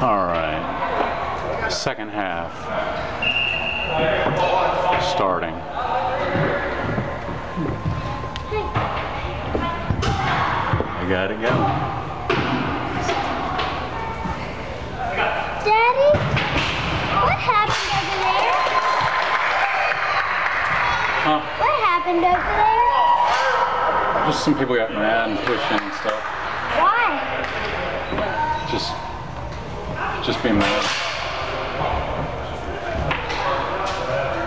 All right. Second half. Starting. I gotta go. Daddy, what happened over there? Huh? What happened over there? Just some people got mad and pushing and stuff. Why? Just, just being mad.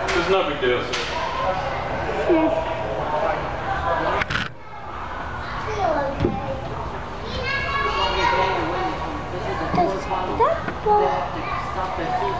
There's no big deal. sir. Does that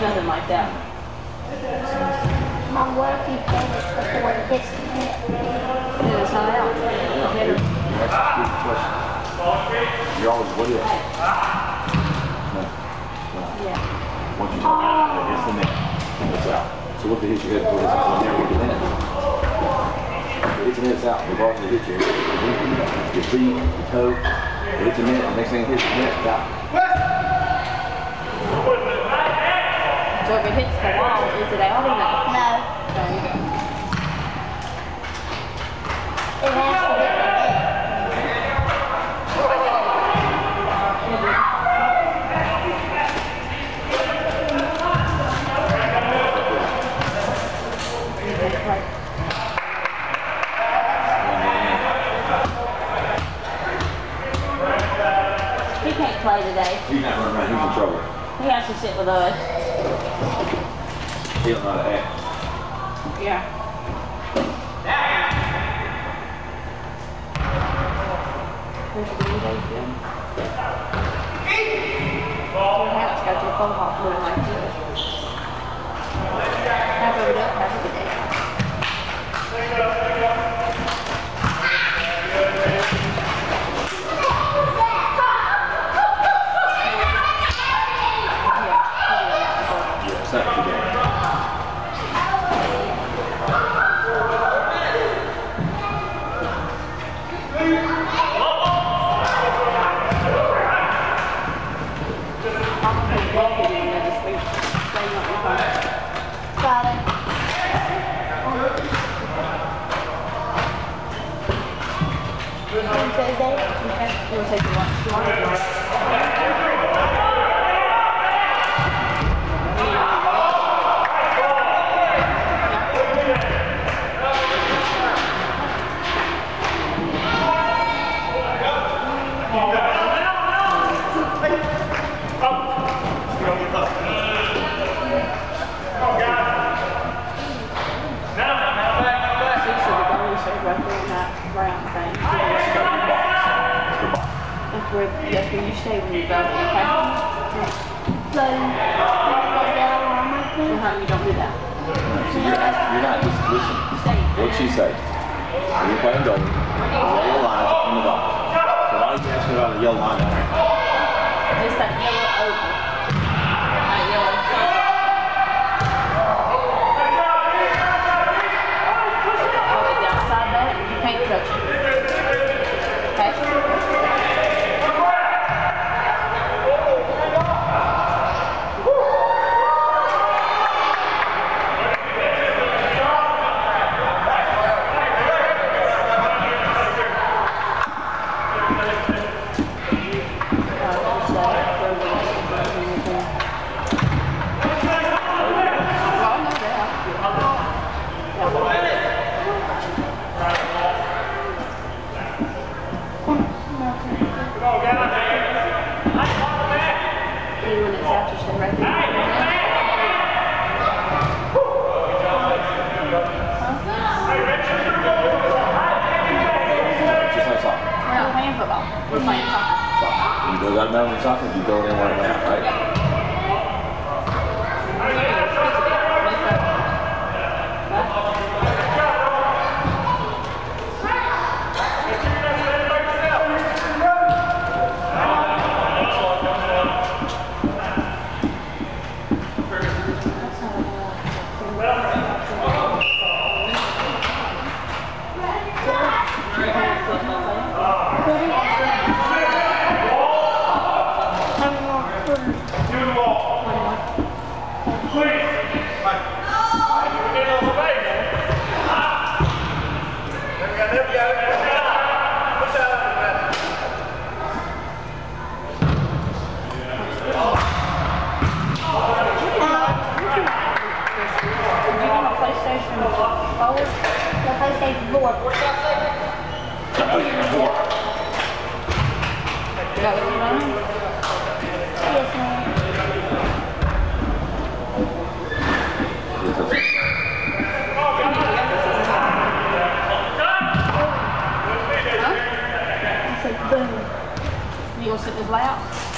nothing like that. Mom, what if you play this before it hits the net? Then it's not out. Better. That's a good question. You're always, what is? No. No. Yeah. Once you talk about it, it's the net. It's out. So what if it hits your head before it's out? Never hit the net. If it hits the net, it's out. Regardless of it hits your head. Your feet, your toe. It hits the net. The next thing it hits the net, it's out. So if it hits the wall, is it out or not? No, There you go. it has to hit the net. He can't play today. He's not running around. He's in trouble. He has to sit with us. Where, that's where you stay when you go, okay? So, go down on my thing? Uh-huh, you don't do that. So you're not, you're not, just listen. What'd she say? When you're playing goalie, yellow lines in the box. So why are you asking about the yellow line down? Just that yellow oval. Boom. You gonna sit in his lap?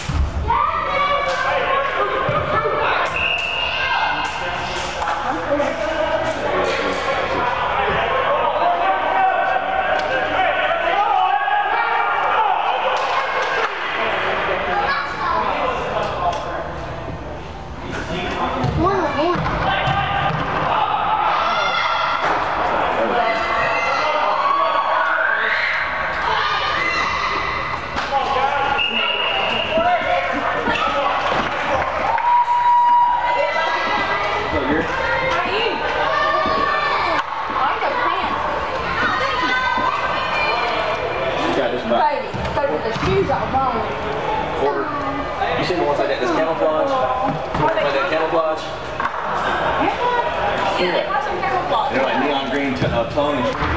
uh, Tony.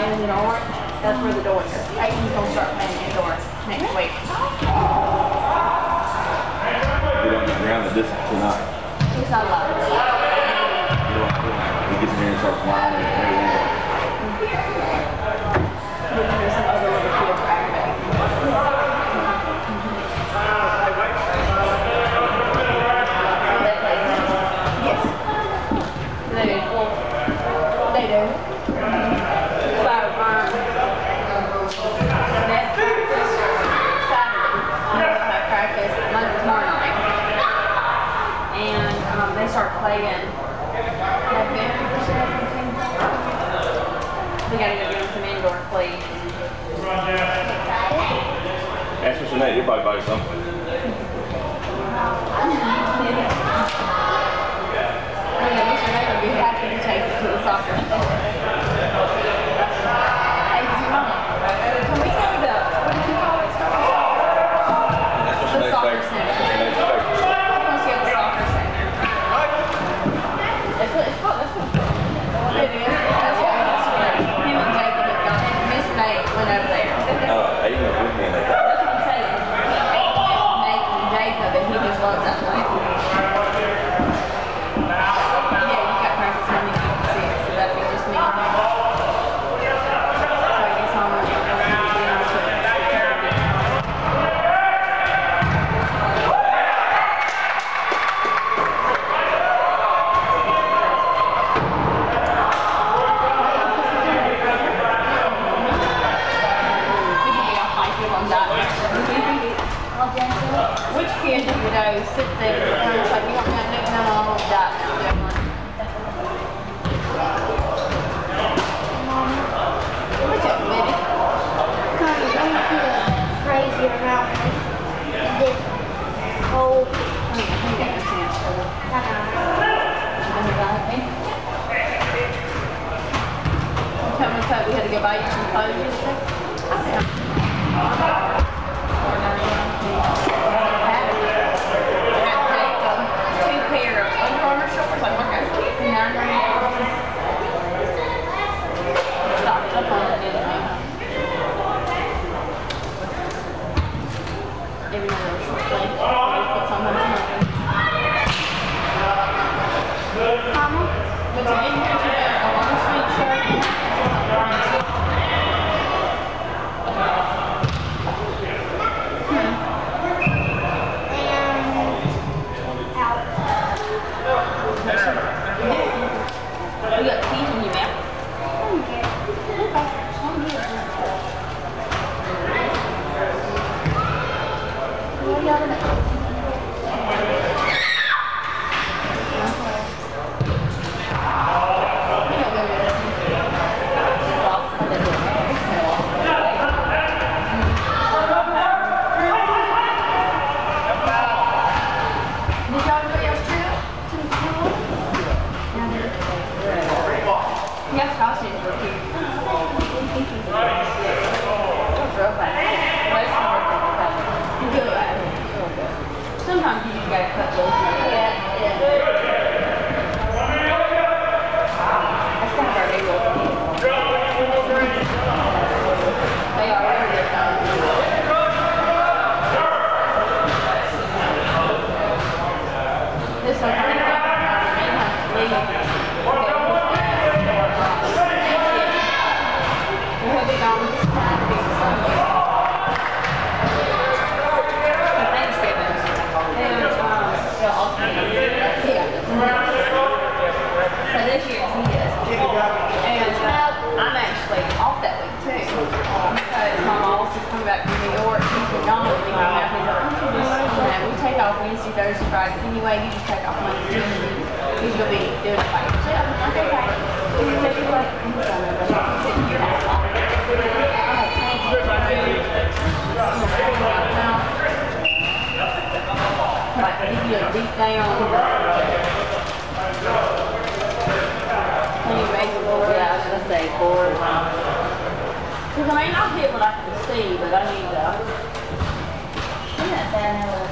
eyes and orange, that's where the door is. I can go start playing indoor next week. Get on the ground at this tonight. He's not allowed. He gets in there and starts lying you might buy something. yeah. I mean, we should be happy to take it to the soccer. sit there. Verkehrsrauschengesetz. guys. Anyway, you just take off my YouTube. He's gonna be doing a fight. So yeah, okay guys. You make it down. Yeah, I was gonna say four. Because I mean, I'll get what I can see, but I need to. I'm not that